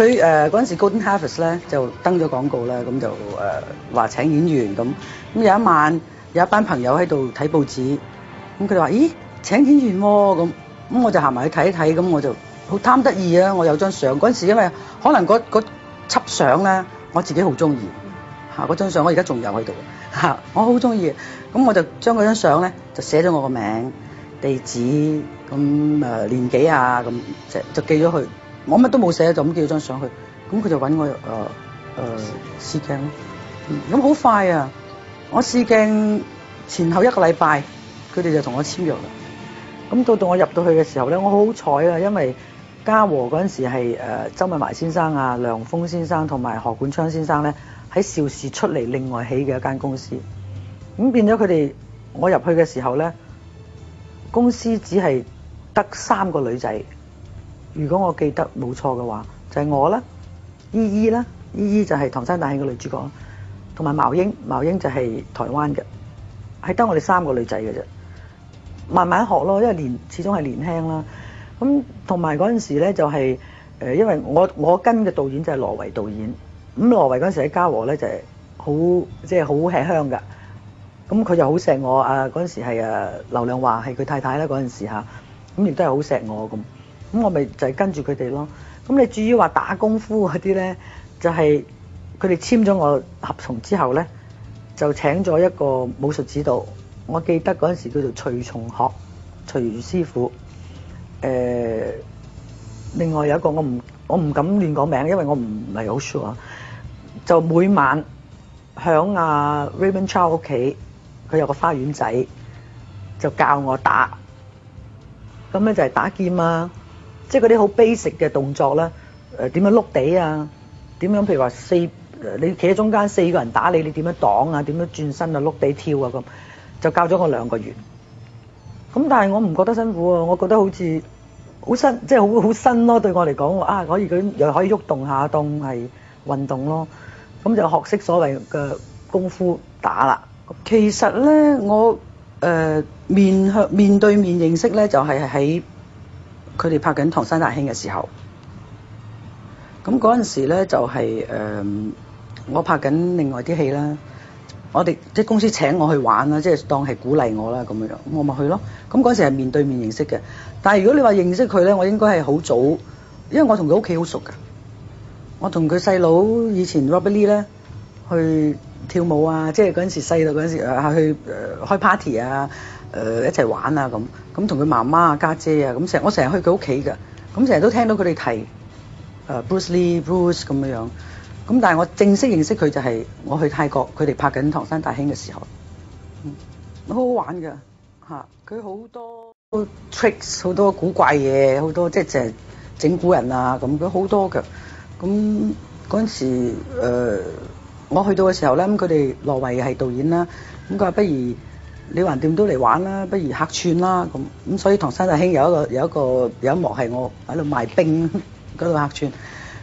佢誒嗰陣時 Golden Harvest 咧就登咗廣告啦，咁就誒話、請演員咁。咁有一晚有一班朋友喺度睇報紙，咁佢哋話：咦請演員喎、咁，咁我就行埋去睇一睇，咁我就好貪得意啊！我有張相嗰陣時，因為可能嗰嗰輯相咧我自己好中意嚇，嗰張相我而家仲有喺度嚇，我好中意。咁我就將嗰張相咧就寫咗我個名、地址、咁誒年紀啊，咁就就寄咗去。我乜都冇寫，就咁寄咗張相去。咁佢就揾我誒誒、試鏡咯。咁好快啊！我試鏡前後一個禮拜，佢哋就同我簽約啦。咁到到我入到去嘅時候咧，我好好彩啊，因為嘉禾嗰陣時係誒周敏懷先生啊、梁峰先生同埋何冠昌先生咧喺邵氏出嚟另外起嘅一間公司。咁變咗佢哋，我入去嘅時候咧，公司只係得三個女仔。如果我記得冇錯嘅話，就係、我啦，依依啦，依依就係唐山大戲嘅女主角，同埋茅英，茅英就係台灣嘅，係得我哋三個女仔嘅啫。慢慢學咯，因為年始終係年輕啦。咁同埋嗰陣時咧就係、誒，因為我我跟嘅導演就係羅維導演。咁羅維嗰陣時喺嘉禾咧就係好即係好吃香㗎。咁佢就好錫我啊！嗰陣時係誒劉亮華係佢太太啦，嗰陣時嚇，咁亦都係好錫我咁。咁我咪就係跟住佢哋咯。咁你至於話打功夫嗰啲咧，就係佢哋簽咗我合同之後咧，就請咗一個武術指導。我記得嗰陣時叫做徐松學，徐師傅。誒、另外有一個我唔我唔敢亂講名，因為我唔係好 sure。就每晚響阿 Raymond Chow 屋企，佢有個花園仔，就教我打。咁咧就係打劍啊，即係嗰啲好 basic 嘅動作啦。誒、點樣碌地啊？點樣譬如話四誒你企喺中間四個人打你，你點樣擋啊？點樣轉身啊？碌地跳啊咁，就教咗我兩個月。咁但係我唔覺得辛苦啊，我覺得好似好新，即係好好新咯。對我嚟講，啊可以咁又可以喐動下，當係運動咯。咁就學識所謂嘅功夫打啦。其實咧，我誒、面向面對面認識咧，就係喺佢哋拍緊《唐山大兄》嘅時候。咁嗰陣時咧，就係、誒、我拍緊另外啲戲啦。我哋即係公司請我去玩啦，即係當係鼓勵我啦咁樣，我咪去咯。咁嗰陣時係面對面認識嘅。但係如果你話認識佢咧，我應該係好早，因為我同佢屋企好熟㗎。我同佢細佬以前 Robert Lee 咧去跳舞啊，即係嗰陣時細到嗰陣時誒去、呃、開 party 啊，誒、一齊玩啊咁。咁同佢媽媽啊、家姐啊，咁成我成日去佢屋企㗎。咁成日都聽到佢哋提誒 Bruce Lee、Bruce 咁樣樣。咁但係我正式認識佢就係我去泰國，佢哋拍緊《唐山大兄》嘅時候，嗯，好好玩㗎嚇，佢好多 tricks，好多古怪嘢，好多即係整蠱人啊咁，佢好多嘅。咁嗰陣時、呃、我去到嘅時候咧，咁佢哋羅維係導演啦，咁佢話不如你橫掂都嚟玩啦，不如客串啦咁，咁所以《唐山大兄》有一個有一個有一幕係我喺度賣冰 嗰度客串。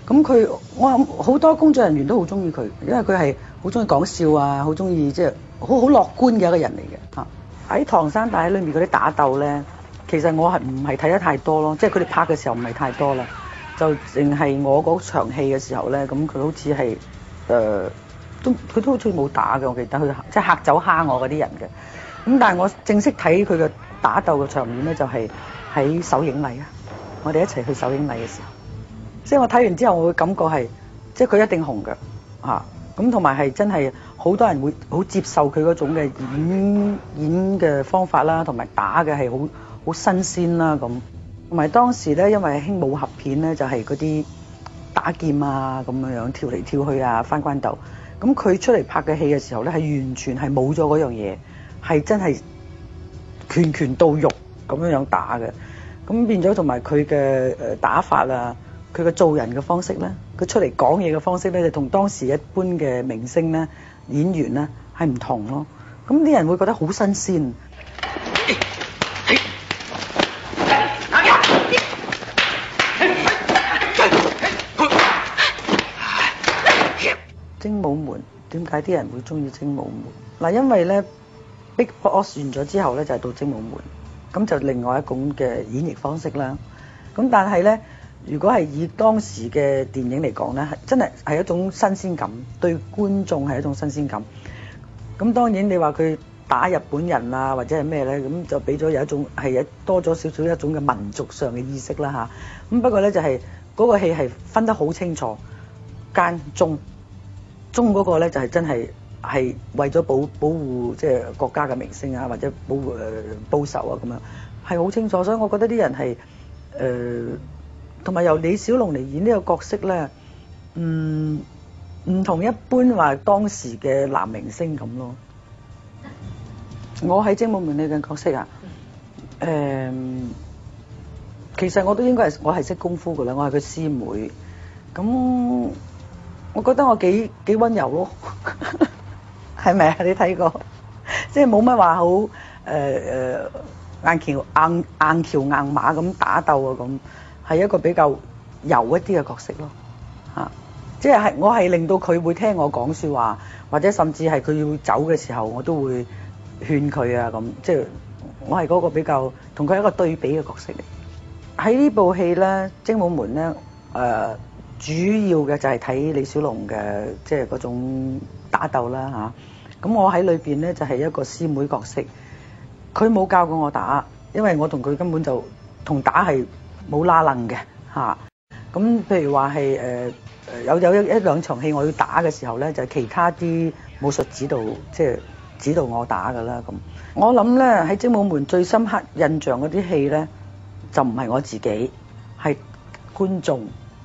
咁佢我諗好多工作人員都好中意佢，因為佢係好中意講笑啊，好中意即係好好樂觀嘅一個人嚟嘅嚇。喺唐山大喺裏面嗰啲打鬥咧，其實我係唔係睇得太多咯，即係佢哋拍嘅時候唔係太多啦，就淨係我嗰場戲嘅時候咧，咁佢好似係誒佢都好似冇打嘅，我記得佢即係嚇走蝦我嗰啲人嘅。咁但係我正式睇佢嘅打鬥嘅場面咧，就係喺首映禮啊，我哋一齊去首映禮嘅時候。即係我睇完之後，我會感覺係，即係佢一定紅嘅嚇。咁同埋係真係好多人會好接受佢嗰種嘅演演嘅方法啦，同埋打嘅係好好新鮮啦咁。同埋當時咧，因為興武俠片咧，就係嗰啲打劍啊咁樣樣跳嚟跳去啊，翻關鬥。咁佢出嚟拍嘅戲嘅時候咧，係完全係冇咗嗰樣嘢，係真係拳拳到肉咁樣樣打嘅。咁變咗同埋佢嘅诶打法啊。佢嘅做人嘅方式咧，佢出嚟講嘢嘅方式咧，就同當時一般嘅明星咧、演員咧係唔同咯。咁啲人會覺得好新鮮。精武門點解啲人會中意精武門？嗱，因為咧 Big Boss 完咗之後咧，就係到精武門，咁就另外一種嘅演繹方式啦。咁但係咧。如果係以當時嘅電影嚟講咧，係真係係一種新鮮感，對觀眾係一種新鮮感。咁當然你話佢打日本人啊，或者係咩咧，咁就俾咗有一種係有多咗少少一種嘅民族上嘅意識啦吓，咁不過咧就係、是、嗰個戲係分得好清楚，間中中嗰個咧就係真係係為咗保保護即係國家嘅明星啊，或者保護誒、呃、報仇啊咁樣，係好清楚。所以我覺得啲人係誒同埋由李小龍嚟演呢個角色咧，嗯，唔同一般話當時嘅男明星咁咯。我喺《精武門》裏嘅角色啊，誒、其實我都應該係我係識功夫噶啦，我係佢師妹。咁我覺得我幾幾溫柔咯，係咪啊？你睇過，即係冇乜話好誒誒硬橋硬硬橋硬馬咁打鬥啊咁，係一個比較柔一啲嘅角色咯，嚇！即係係我係令到佢會聽我講説話，或者甚至係佢要走嘅時候，我都會勸佢啊咁。即係我係嗰個比較同佢一個對比嘅角色嚟。喺呢部戲咧，《精武門》咧，誒、呃。主要嘅就係睇李小龍嘅即係嗰種打鬥啦嚇，咁我喺裏邊咧就係一個師妹角色，佢冇教過我打，因為我同佢根本就同打係冇拉楞嘅嚇。咁譬如話係誒誒有有一一兩場戲我要打嘅時候咧，就係其他啲武術指導即係指導我打㗎啦咁。我諗咧喺精武門最深刻印象嗰啲戲咧，就唔係我自己，係觀眾。